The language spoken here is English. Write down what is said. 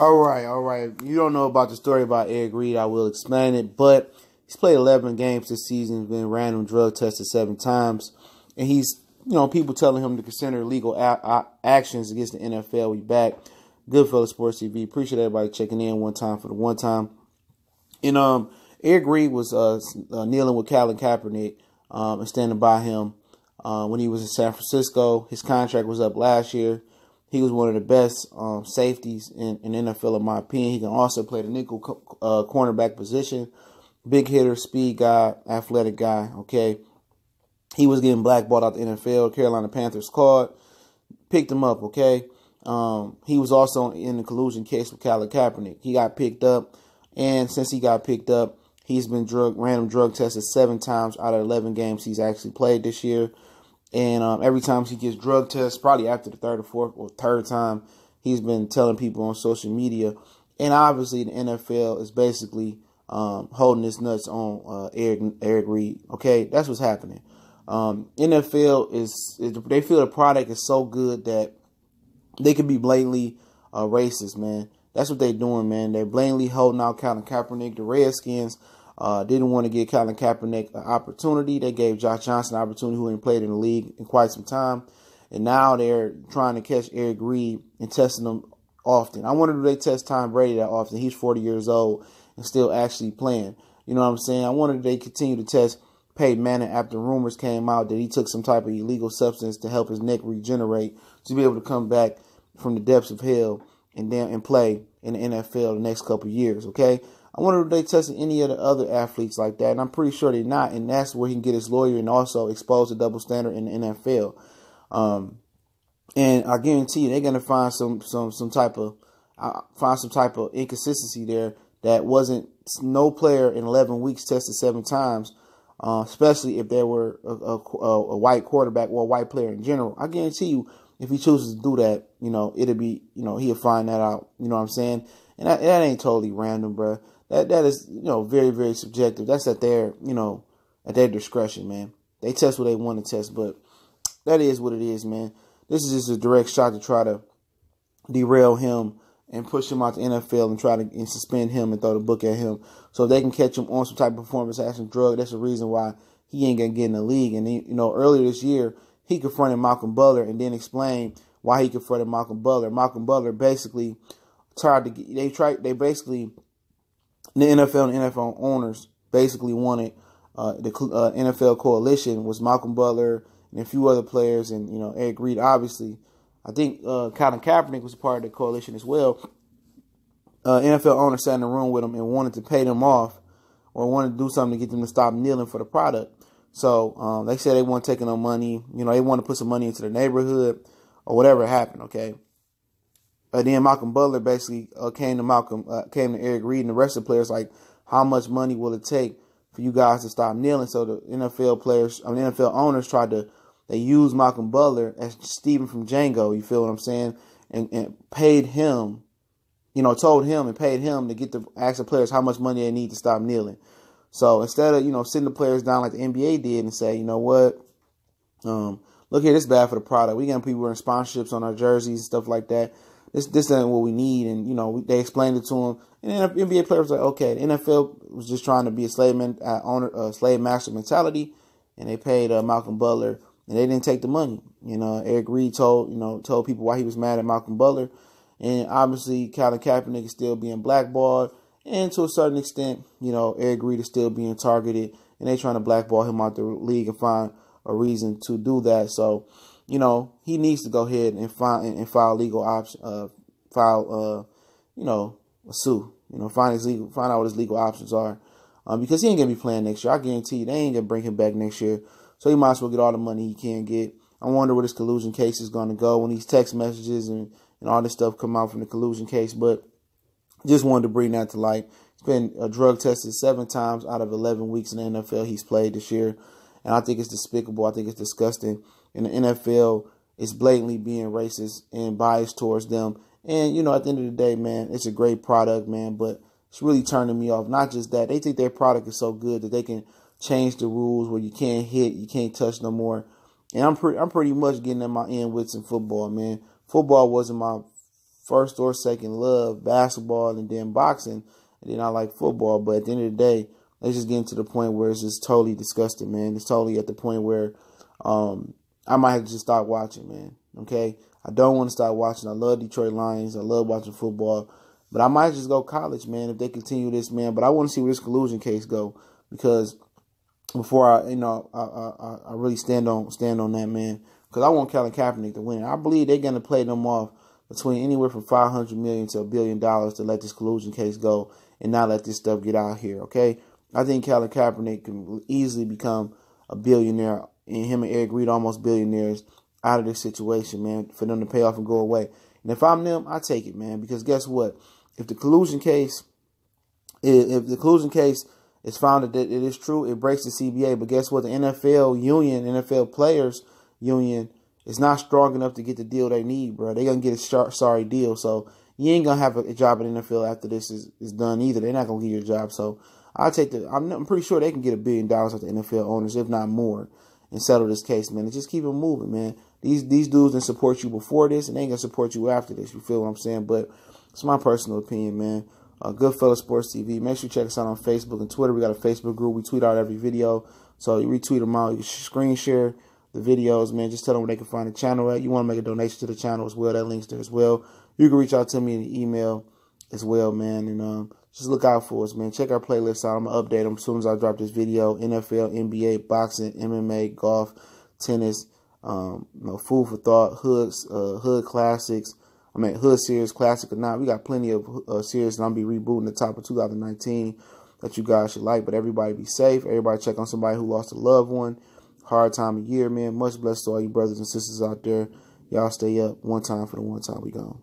right, all right. You don't know about the story about Eric Reid. I will explain it, but he's played 11 games this season, been random drug tested seven times, and he's, you know, people telling him to consider legal a- a- actions against the NFL. We back. Goodfellas Sports TV. Appreciate everybody checking in one time for the one time. And um, Eric Reid was uh, uh, kneeling with Colin Kaepernick um, and standing by him uh, when he was in San Francisco. His contract was up last year. He was one of the best um, safeties in, in NFL, in my opinion. He can also play the nickel uh, cornerback position. Big hitter, speed guy, athletic guy. Okay, he was getting blackballed out the NFL. Carolina Panthers called, picked him up. Okay, um, he was also in the collusion case with Colin Kaepernick. He got picked up, and since he got picked up, he's been drug random drug tested seven times out of eleven games he's actually played this year. And um, every time he gets drug tests, probably after the third or fourth or third time, he's been telling people on social media. And obviously, the NFL is basically um, holding his nuts on uh, Eric Eric Reid. Okay, that's what's happening. Um, NFL is they feel the product is so good that they could be blatantly uh, racist, man. That's what they're doing, man. They're blatantly holding out Colin Kaepernick. The Redskins uh, didn't want to give Colin Kaepernick an opportunity. They gave Josh Johnson an opportunity, who hadn't played in the league in quite some time. And now they're trying to catch Eric Reid and testing him often. I wonder if they test Tom Brady that often. He's 40 years old and still actually playing. You know what I'm saying? I wonder if they continue to test Peyton Manning after rumors came out that he took some type of illegal substance to help his neck regenerate to be able to come back from the depths of hell and then and play in the NFL the next couple years. Okay, I wonder if they tested any of the other athletes like that, and I'm pretty sure they're not. And that's where he can get his lawyer and also expose the double standard in the NFL. Um, and I guarantee you, they're gonna find some some some type of uh, find some type of inconsistency there that wasn't no player in 11 weeks tested seven times. Uh, especially if there were a, a, a, white quarterback or a white player in general. I guarantee you, if he chooses to do that, you know, it'll be, you know, he'll find that out. You know what I'm saying? And that, that ain't totally random, bro that that is you know very very subjective. That's at their you know at their discretion, man. They test what they want to test, but that is what it is, man. This is just a direct shot to try to derail him and push him out the NFL and try to and suspend him and throw the book at him so they can catch him on some type of performance action drug. That's the reason why he ain't gonna get in the league. And he, you know, earlier this year he confronted Malcolm Butler and then explained why he confronted Malcolm Butler. Malcolm Butler basically tried to get, they tried they basically the NFL and NFL owners basically wanted uh, the uh, NFL coalition was Malcolm Butler and a few other players, and you know Eric Reid. Obviously, I think uh, Colin Kaepernick was part of the coalition as well. Uh, NFL owners sat in the room with them and wanted to pay them off, or wanted to do something to get them to stop kneeling for the product. So um, they said they weren't taking no money. You know, they want to put some money into the neighborhood or whatever happened. Okay, But then Malcolm Butler basically uh, came to Malcolm, uh, came to Eric Reid and the rest of the players like, how much money will it take for you guys to stop kneeling? So the NFL players, I mean, NFL owners tried to, they used Malcolm Butler as Stephen from Django. You feel what I'm saying? And, and paid him, you know, told him and paid him to get the ask the players how much money they need to stop kneeling. So instead of you know sitting the players down like the NBA did and say, you know what, um, look here, this bad for the product. We got people wearing sponsorships on our jerseys and stuff like that this this isn't what we need. And you know, they explained it to him. And the NBA players like, okay, the NFL was just trying to be a slave man, uh, owner, uh, slave master mentality, and they paid uh, Malcolm Butler, and they didn't take the money. You know, Eric Reid told you know told people why he was mad at Malcolm Butler, and obviously Colin Kaepernick is still being blackballed, and to a certain extent, you know, Eric Reid is still being targeted, and they're trying to blackball him out the league and find a reason to do that. So you know, he needs to go ahead and file and file legal option, uh, file, uh, you know, a sue. You know, find his legal, find out what his legal options are, um, because he ain't gonna be playing next year. I guarantee you, they ain't gonna bring him back next year. So he might as well get all the money he can get. I wonder where this collusion case is gonna go when these text messages and and all this stuff come out from the collusion case. But just wanted to bring that to light. He's been uh, drug tested seven times out of 11 weeks in the NFL he's played this year. And I think it's despicable. I think it's disgusting and the NFL is blatantly being racist and biased towards them. And you know, at the end of the day, man, it's a great product, man, but it's really turning me off. Not just that, they think their product is so good that they can change the rules where you can't hit, you can't touch no more. And I'm pretty, I'm pretty much getting in my end with some football, man. Football wasn't my first or second love, basketball and then boxing, and then I like football. But at the end of the day, it's just getting to the point where it's just totally disgusting, man. It's totally at the point where um, I might have to just stop watching, man. Okay, I don't want to stop watching. I love Detroit Lions. I love watching football, but I might just go college, man, if they continue this, man. But I want to see where this collusion case go because before I, you know, I, I, I really stand on stand on that, man, because I want Colin Kaepernick to win. I believe they're gonna play them off between anywhere from five hundred million to a billion dollars to let this collusion case go and not let this stuff get out here. Okay, I think Colin Kaepernick can easily become a billionaire, and him and Eric Reid almost billionaires out of this situation, man, for them to pay off and go away. And if I'm them, I take it, man, because guess what? If the collusion case, if the collusion case is found that it is true, it breaks the CBA. But guess what? The NFL union, NFL players union, is not strong enough to get the deal they need, bro. They're gonna get a sharp, sorry deal. So you ain't gonna have a job in the NFL after this is, is done either. They're not gonna give you a job. So I take the. I'm, I'm pretty sure they can get a billion dollars off the NFL owners, if not more, and settle this case, man. And just keep it moving, man. These these dudes didn't support you before this, and they ain't gonna support you after this. You feel what I'm saying? But it's my personal opinion, man. Uh, Goodfellas Sports TV. Make sure you check us out on Facebook and Twitter. We got a Facebook group. We tweet out every video, so you retweet them out. You screen share the videos, man. Just tell them where they can find the channel at. You want to make a donation to the channel as well. That link's there as well. You can reach out to me in the email as well, man. And um, just look out for us, man. Check our playlist out. I'm gonna update them as soon as I drop this video. NFL, NBA, boxing, MMA, golf, tennis, um, you know, food for thought, hoods, uh, hood classics. I mean, hood series, classic or not. We got plenty of uh, series, and I'll be rebooting the top of 2019 that you guys should like. But everybody be safe. Everybody check on somebody who lost a loved one. Hard time of year, man. Much blessed to all you brothers and sisters out there. Y'all stay up. One time for the one time we gone.